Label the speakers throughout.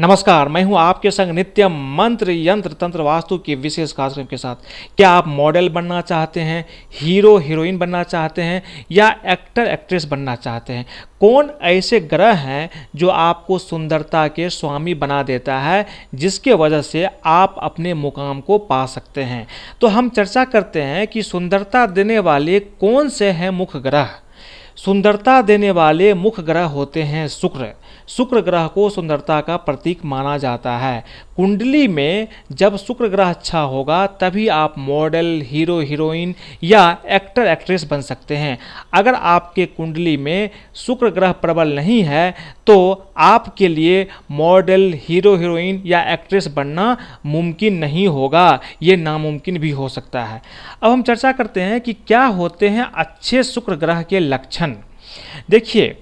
Speaker 1: नमस्कार, मैं हूँ आपके संग नित्य मंत्र यंत्र तंत्र वास्तु के विशेष कार्यक्रम के साथ। क्या आप मॉडल बनना चाहते हैं, हीरो, हीरोइन बनना चाहते हैं, या एक्टर, एक्ट्रेस बनना चाहते हैं? कौन ऐसे ग्रह हैं जो आपको सुंदरता के स्वामी बना देता है, जिसके वजह से आप अपने मुकाम को पा सकते हैं? तो हम चर्चा करते हैं कि सुंदरता देने वाले कौन से हैं मुख्य ग्रह। सुंदरता देने वाले मुख्य ग्रह होते हैं शुक्र। शुक्र ग्रह को सुंदरता का प्रतीक माना जाता है। कुंडली में जब शुक्र ग्रह अच्छा होगा, तभी आप मॉडल, हीरो, हीरोइन या एक्टर, एक्ट्रेस बन सकते हैं। अगर आपके कुंडली में शुक्र ग्रह प्रबल नहीं है तो आपके लिए मॉडल, हीरो, हीरोइन या एक्ट्रेस बनना मुमकिन नहीं होगा। ये नामुमकिन भी हो सकता है। अब हम चर्चा करते हैं कि क्या होते हैं अच्छे शुक्र ग्रह के लक्षण। देखिए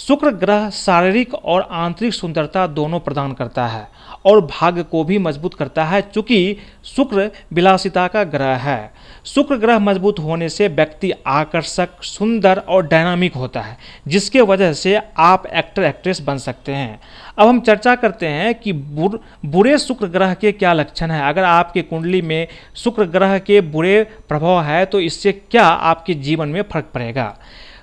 Speaker 1: शुक्र ग्रह शारीरिक और आंतरिक सुंदरता दोनों प्रदान करता है और भाग्य को भी मज़बूत करता है चूँकि शुक्र विलासिता का ग्रह है। शुक्र ग्रह मज़बूत होने से व्यक्ति आकर्षक सुंदर और डायनामिक होता है जिसके वजह से आप एक्टर एक्ट्रेस बन सकते हैं। अब हम चर्चा करते हैं कि बुर, बुरे शुक्र ग्रह के क्या लक्षण हैं। अगर आपके कुंडली में शुक्र ग्रह के बुरे प्रभाव है तो इससे क्या आपके जीवन में फ़र्क पड़ेगा?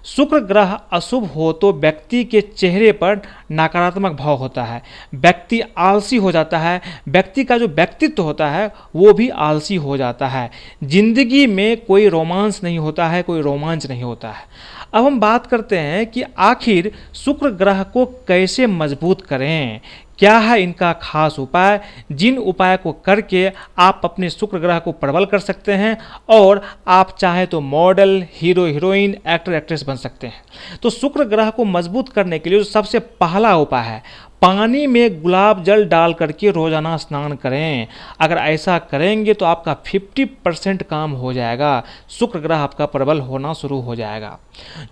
Speaker 1: शुक्र ग्रह अशुभ हो तो व्यक्ति के चेहरे पर नकारात्मक भाव होता है। व्यक्ति आलसी हो जाता है। व्यक्ति का जो व्यक्तित्व होता है, वो भी आलसी हो जाता है। ज़िंदगी में कोई रोमांस नहीं होता है, कोई रोमांच नहीं होता है। अब हम बात करते हैं कि आखिर शुक्र ग्रह को कैसे मज़बूत करें? क्या है इनका खास उपाय? जिन उपाय को करके आप अपने शुक्र ग्रह को प्रबल कर सकते हैं और आप चाहे तो model, hero, heroine, actor, actress बन सकते हैं। तो शुक्र ग्रह को मज़बूत करने के लिए जो सबसे पहला उपाय है, पानी में गुलाब जल डाल करके रोज़ाना स्नान करें। अगर ऐसा करेंगे तो आपका 50 परसेंट काम हो जाएगा। शुक्र ग्रह आपका प्रबल होना शुरू हो जाएगा।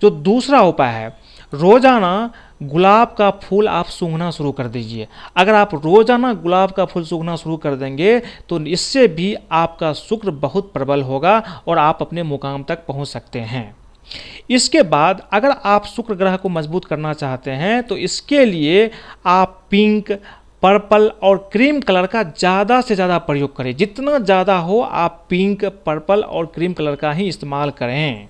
Speaker 1: जो दूसरा उपाय है, रोज़ाना गुलाब का फूल आप सूंघना शुरू कर दीजिए। अगर आप रोज़ाना गुलाब का फूल सूंघना शुरू कर देंगे तो इससे भी आपका शुक्र बहुत प्रबल होगा और आप अपने मुकाम तक पहुँच सकते हैं। इसके बाद अगर आप शुक्र ग्रह को मज़बूत करना चाहते हैं तो इसके लिए आप पिंक, पर्पल और क्रीम कलर का ज़्यादा से ज़्यादा प्रयोग करें। जितना ज़्यादा हो, आप पिंक, पर्पल और क्रीम कलर का ही इस्तेमाल करें।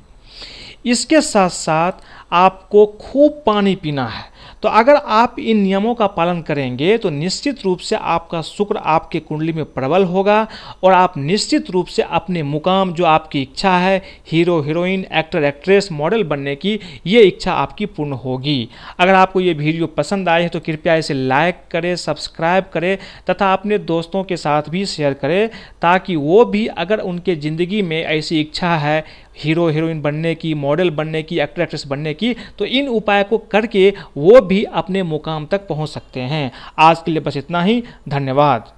Speaker 1: इसके साथ साथ आपको खूब पानी पीना है। तो अगर आप इन नियमों का पालन करेंगे तो निश्चित रूप से आपका शुक्र आपके कुंडली में प्रबल होगा और आप निश्चित रूप से अपने मुकाम, जो आपकी इच्छा है, hero, heroine, actor, actress, model बनने की, ये इच्छा आपकी पूर्ण होगी। अगर आपको ये वीडियो पसंद आए तो कृपया इसे लाइक करें, सब्सक्राइब करें, तथा अपने दोस्तों के साथ भी शेयर करें, ताकि वो भी अगर उनके ज़िंदगी में ऐसी इच्छा है, हीरो, हीरोइन बनने की, मॉडल बनने की, एक्टर, एक्ट्रेस बनने की तो इन उपाय को करके वो भी अपने मुकाम तक पहुँच सकते हैं। आज के लिए बस इतना ही। धन्यवाद।